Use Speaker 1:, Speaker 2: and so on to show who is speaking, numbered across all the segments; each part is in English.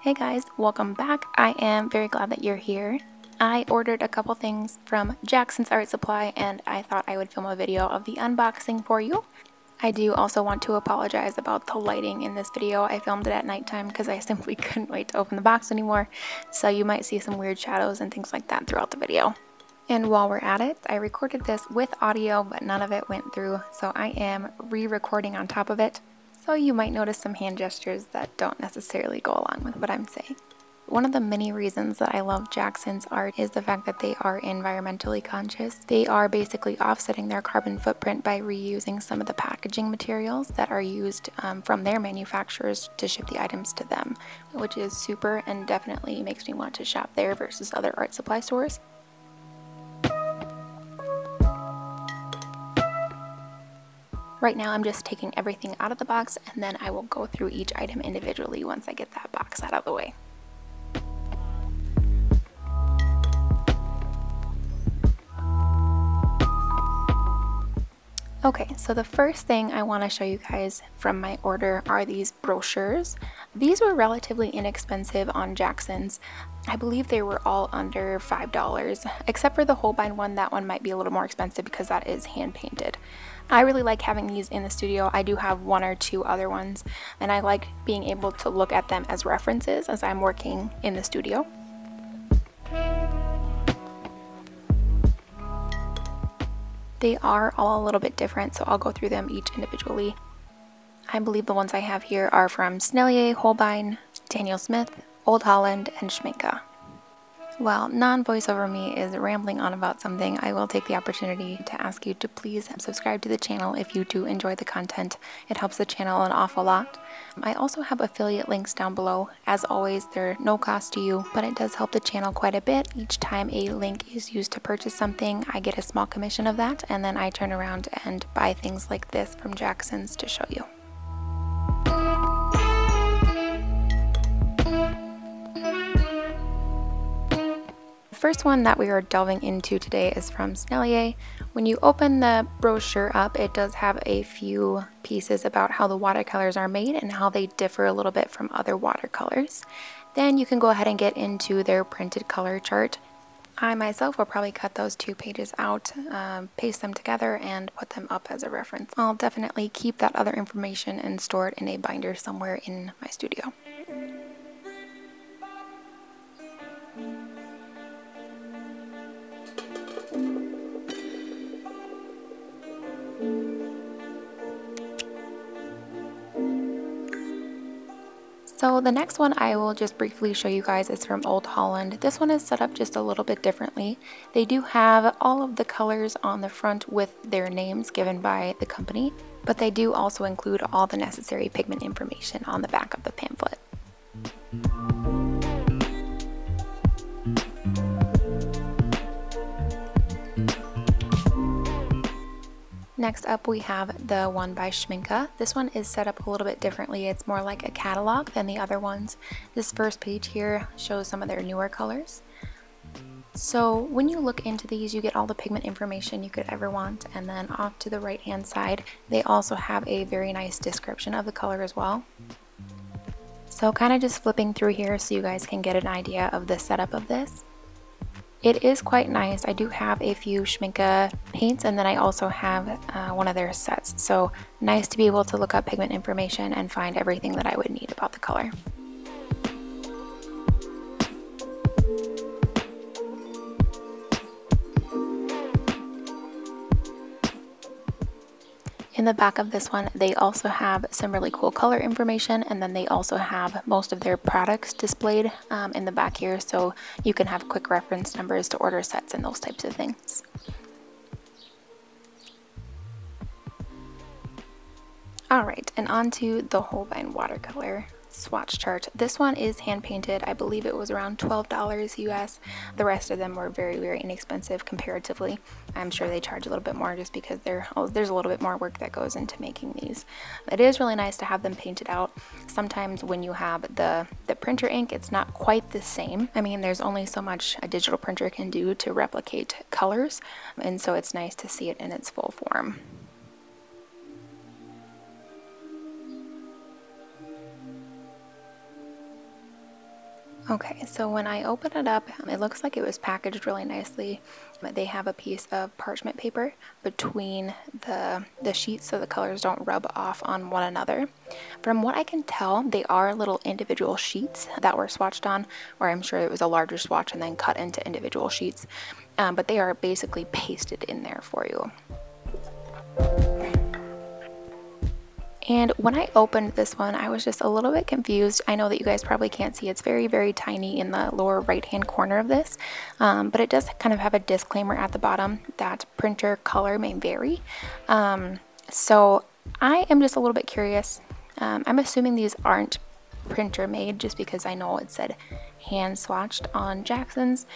Speaker 1: Hey guys, welcome back. I am very glad that you're here. I ordered a couple things from Jackson's Art Supply and I thought I would film a video of the unboxing for you. I do also want to apologize about the lighting in this video. I filmed it at nighttime because I simply couldn't wait to open the box anymore, so you might see some weird shadows and things like that throughout the video. And while we're at it, I recorded this with audio, but none of it went through, so I am re-recording on top of it. So you might notice some hand gestures that don't necessarily go along with what I'm saying. One of the many reasons that I love Jackson's art is the fact that they are environmentally conscious. They are basically offsetting their carbon footprint by reusing some of the packaging materials that are used um, from their manufacturers to ship the items to them, which is super and definitely makes me want to shop there versus other art supply stores. Right now I'm just taking everything out of the box and then I will go through each item individually once I get that box out of the way. Okay, so the first thing I want to show you guys from my order are these brochures. These were relatively inexpensive on Jackson's. I believe they were all under $5, except for the Holbein one. That one might be a little more expensive because that is hand painted. I really like having these in the studio. I do have one or two other ones, and I like being able to look at them as references as I'm working in the studio. They are all a little bit different, so I'll go through them each individually. I believe the ones I have here are from Sennelier, Holbein, Daniel Smith, Old Holland, and Schmincke. While non-voiceover me is rambling on about something, I will take the opportunity to ask you to please subscribe to the channel if you do enjoy the content. It helps the channel an awful lot. I also have affiliate links down below. As always, they're no cost to you, but it does help the channel quite a bit. Each time a link is used to purchase something, I get a small commission of that, and then I turn around and buy things like this from Jackson's to show you. First one that we are delving into today is from Sennelier. When you open the brochure up, it does have a few pieces about how the watercolors are made and how they differ a little bit from other watercolors. Then you can go ahead and get into their printed color chart. I myself will probably cut those two pages out, um, paste them together, and put them up as a reference. I'll definitely keep that other information and store it in a binder somewhere in my studio. So the next one I will just briefly show you guys is from Old Holland. This one is set up just a little bit differently. They do have all of the colors on the front with their names given by the company, but they do also include all the necessary pigment information on the back of the pamphlet. Next up we have the one by Schmincke. This one is set up a little bit differently. It's more like a catalog than the other ones. This first page here shows some of their newer colors. So when you look into these, you get all the pigment information you could ever want. And then off to the right hand side, they also have a very nice description of the color as well. So kind of just flipping through here so you guys can get an idea of the setup of this. It is quite nice. I do have a few Schmincke paints and then I also have uh, one of their sets. So nice to be able to look up pigment information and find everything that I would need about the color. In the back of this one, they also have some really cool color information and then they also have most of their products displayed um, in the back here so you can have quick reference numbers to order sets and those types of things. Alright, and on to the Holbein watercolor swatch chart. This one is hand painted. I believe it was around $12 US. The rest of them were very, very inexpensive comparatively. I'm sure they charge a little bit more just because oh, there's a little bit more work that goes into making these. It is really nice to have them painted out. Sometimes when you have the, the printer ink, it's not quite the same. I mean, there's only so much a digital printer can do to replicate colors, and so it's nice to see it in its full form. Okay, so when I open it up, it looks like it was packaged really nicely. They have a piece of parchment paper between the, the sheets so the colors don't rub off on one another. From what I can tell, they are little individual sheets that were swatched on, or I'm sure it was a larger swatch and then cut into individual sheets, um, but they are basically pasted in there for you. And when I opened this one, I was just a little bit confused. I know that you guys probably can't see. It's very, very tiny in the lower right-hand corner of this. Um, but it does kind of have a disclaimer at the bottom that printer color may vary. Um, so I am just a little bit curious. Um, I'm assuming these aren't printer made just because I know it said hand swatched on Jackson's.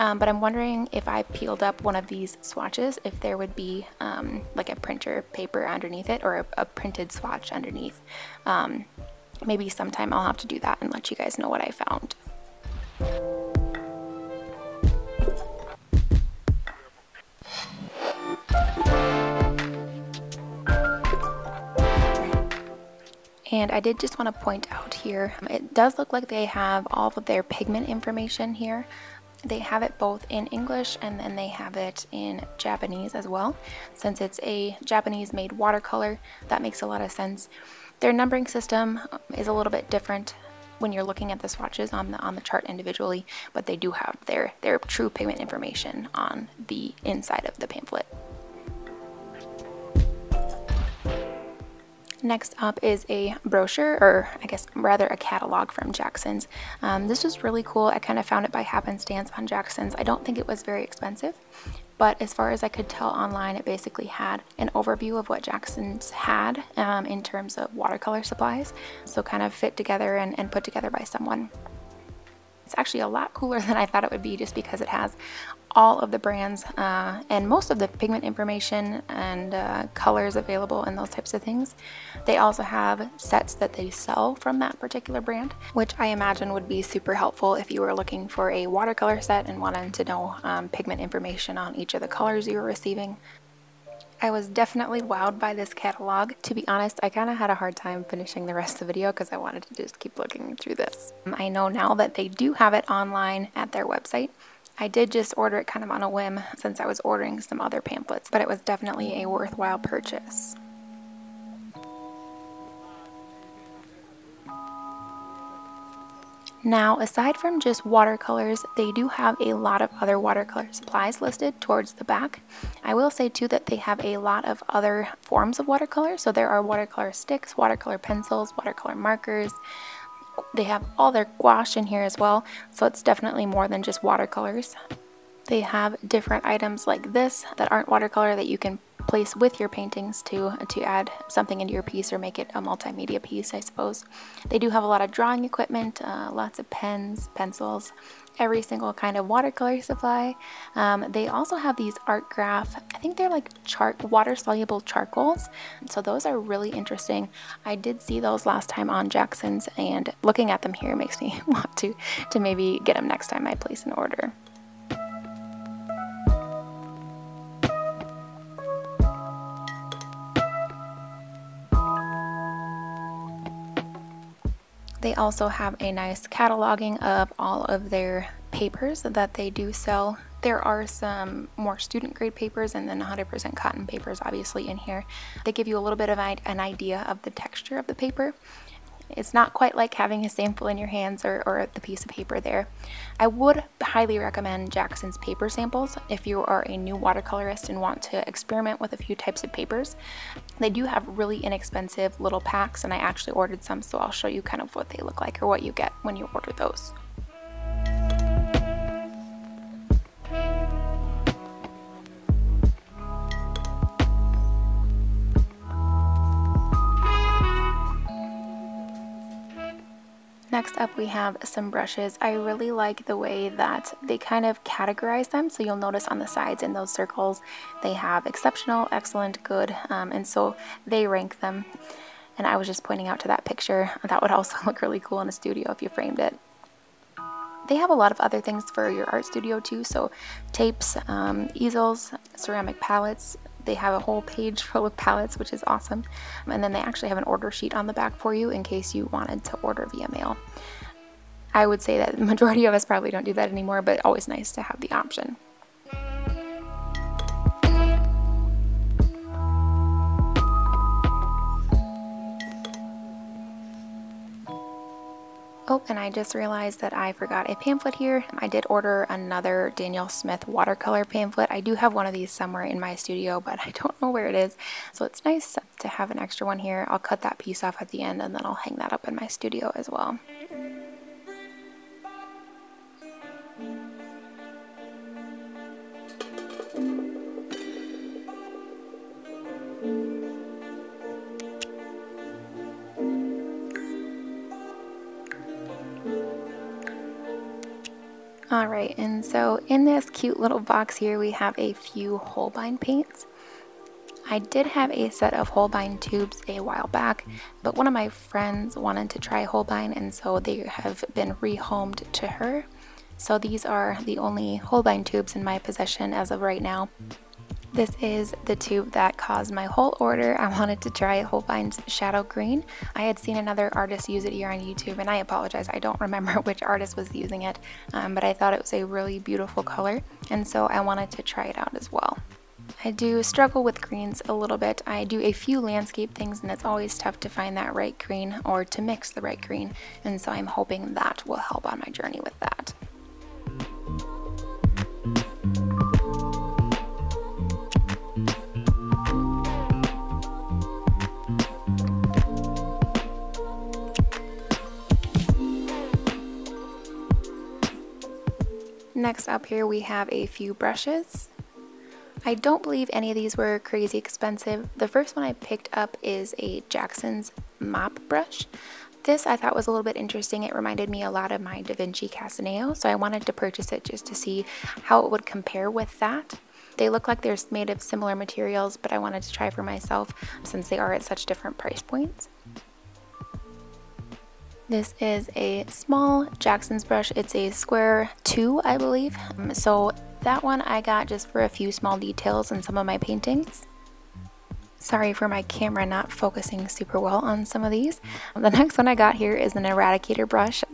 Speaker 1: Um, but I'm wondering if I peeled up one of these swatches, if there would be um, like a printer paper underneath it or a, a printed swatch underneath. Um, maybe sometime I'll have to do that and let you guys know what I found. And I did just want to point out here, it does look like they have all of their pigment information here. They have it both in English and then they have it in Japanese as well. Since it's a Japanese made watercolor, that makes a lot of sense. Their numbering system uh, is a little bit different when you're looking at the swatches on the on the chart individually, but they do have their their true pigment information on the inside of the pamphlet. Next up is a brochure, or I guess rather a catalog from Jackson's. Um, this was really cool. I kind of found it by happenstance on Jackson's. I don't think it was very expensive, but as far as I could tell online, it basically had an overview of what Jackson's had um, in terms of watercolor supplies. So kind of fit together and, and put together by someone. It's actually a lot cooler than I thought it would be just because it has all of the brands uh, and most of the pigment information and uh, colors available and those types of things. They also have sets that they sell from that particular brand, which I imagine would be super helpful if you were looking for a watercolor set and wanted to know um, pigment information on each of the colors you were receiving. I was definitely wowed by this catalog. To be honest, I kind of had a hard time finishing the rest of the video because I wanted to just keep looking through this. I know now that they do have it online at their website, I did just order it kind of on a whim since I was ordering some other pamphlets, but it was definitely a worthwhile purchase. Now, aside from just watercolors, they do have a lot of other watercolor supplies listed towards the back. I will say too that they have a lot of other forms of watercolor. So there are watercolor sticks, watercolor pencils, watercolor markers, they have all their gouache in here as well, so it's definitely more than just watercolors. They have different items like this that aren't watercolor that you can place with your paintings to to add something into your piece or make it a multimedia piece I suppose. They do have a lot of drawing equipment, uh, lots of pens, pencils, every single kind of watercolor supply. Um, they also have these ArtGraf, I think they're like chart water soluble charcoals. So those are really interesting. I did see those last time on Jackson's and looking at them here makes me want to, to maybe get them next time I place an order. They also have a nice cataloging of all of their papers that they do sell. There are some more student grade papers and then 100% cotton papers obviously in here. They give you a little bit of an idea of the texture of the paper it's not quite like having a sample in your hands or, or the piece of paper there. I would highly recommend Jackson's paper samples if you are a new watercolorist and want to experiment with a few types of papers. They do have really inexpensive little packs and I actually ordered some so I'll show you kind of what they look like or what you get when you order those. Next up we have some brushes. I really like the way that they kind of categorize them. So you'll notice on the sides in those circles, they have exceptional, excellent, good, um, and so they rank them. And I was just pointing out to that picture. That would also look really cool in a studio if you framed it. They have a lot of other things for your art studio too, so tapes, um, easels, ceramic palettes, they have a whole page full of palettes, which is awesome. And then they actually have an order sheet on the back for you in case you wanted to order via mail. I would say that the majority of us probably don't do that anymore, but always nice to have the option. Oh, and I just realized that I forgot a pamphlet here. I did order another Daniel Smith watercolor pamphlet. I do have one of these somewhere in my studio, but I don't know where it is. So it's nice to have an extra one here. I'll cut that piece off at the end and then I'll hang that up in my studio as well. Alright, and so in this cute little box here we have a few Holbein paints. I did have a set of Holbein tubes a while back, but one of my friends wanted to try Holbein and so they have been rehomed to her. So these are the only Holbein tubes in my possession as of right now. This is the tube that caused my whole order. I wanted to try Holbein's Shadow Green. I had seen another artist use it here on YouTube and I apologize, I don't remember which artist was using it, um, but I thought it was a really beautiful color and so I wanted to try it out as well. I do struggle with greens a little bit. I do a few landscape things and it's always tough to find that right green or to mix the right green and so I'm hoping that will help on my journey with that. Next up here we have a few brushes. I don't believe any of these were crazy expensive. The first one I picked up is a Jackson's mop brush. This I thought was a little bit interesting. It reminded me a lot of my Da Vinci Casaneo, so I wanted to purchase it just to see how it would compare with that. They look like they're made of similar materials, but I wanted to try for myself since they are at such different price points. This is a small Jackson's brush. It's a square 2, I believe. So that one I got just for a few small details in some of my paintings. Sorry for my camera not focusing super well on some of these. The next one I got here is an eradicator brush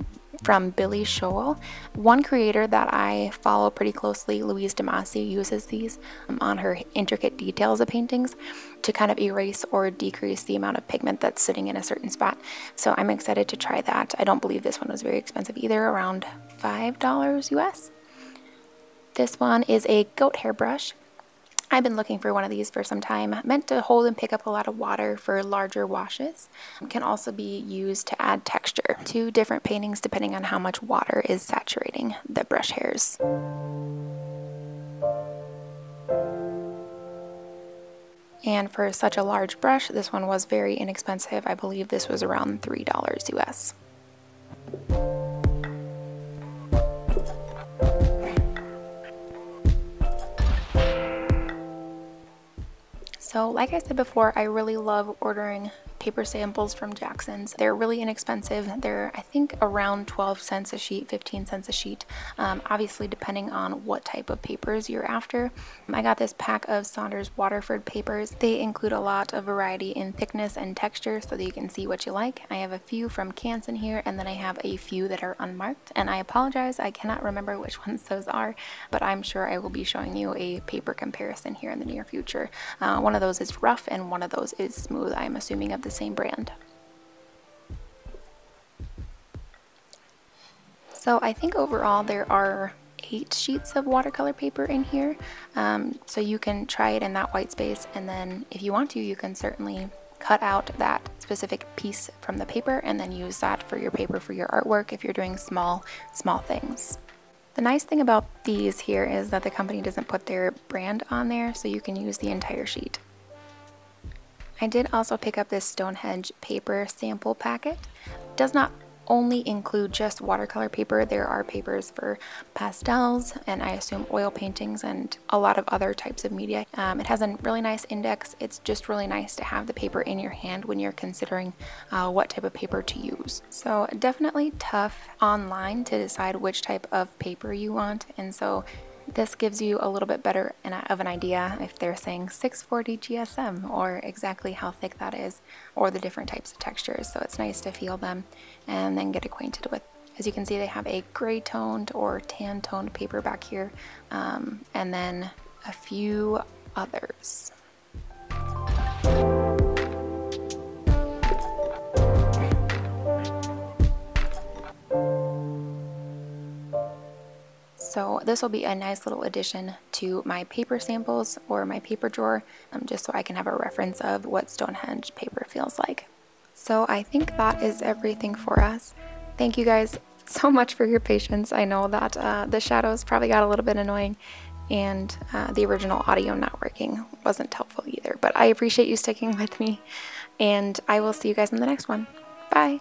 Speaker 1: from Billy Showell. One creator that I follow pretty closely, Louise De Masi, uses these um, on her intricate details of paintings to kind of erase or decrease the amount of pigment that's sitting in a certain spot. So I'm excited to try that. I don't believe this one was very expensive either, around $5 US. This one is a goat hair brush I've been looking for one of these for some time. Meant to hold and pick up a lot of water for larger washes. Can also be used to add texture to different paintings depending on how much water is saturating the brush hairs. And for such a large brush, this one was very inexpensive. I believe this was around $3 US. So like I said before, I really love ordering paper samples from Jackson's. They're really inexpensive. They're, I think, around 12 cents a sheet, 15 cents a sheet, um, obviously depending on what type of papers you're after. I got this pack of Saunders Waterford papers. They include a lot of variety in thickness and texture so that you can see what you like. I have a few from Canson here and then I have a few that are unmarked and I apologize, I cannot remember which ones those are, but I'm sure I will be showing you a paper comparison here in the near future. Uh, one of those is rough and one of those is smooth, I'm assuming of the the same brand. So I think overall there are eight sheets of watercolor paper in here. Um, so you can try it in that white space and then if you want to, you can certainly cut out that specific piece from the paper and then use that for your paper for your artwork if you're doing small, small things. The nice thing about these here is that the company doesn't put their brand on there so you can use the entire sheet. I did also pick up this Stonehenge paper sample packet. It does not only include just watercolor paper. There are papers for pastels and I assume oil paintings and a lot of other types of media. Um, it has a really nice index. It's just really nice to have the paper in your hand when you're considering uh, what type of paper to use. So definitely tough online to decide which type of paper you want and so this gives you a little bit better of an idea if they're saying 640 GSM or exactly how thick that is or the different types of textures. So it's nice to feel them and then get acquainted with As you can see, they have a gray toned or tan toned paper back here, um, and then a few others. So this will be a nice little addition to my paper samples or my paper drawer, um, just so I can have a reference of what Stonehenge paper feels like. So I think that is everything for us. Thank you guys so much for your patience. I know that uh, the shadows probably got a little bit annoying and uh, the original audio not working wasn't helpful either, but I appreciate you sticking with me and I will see you guys in the next one. Bye!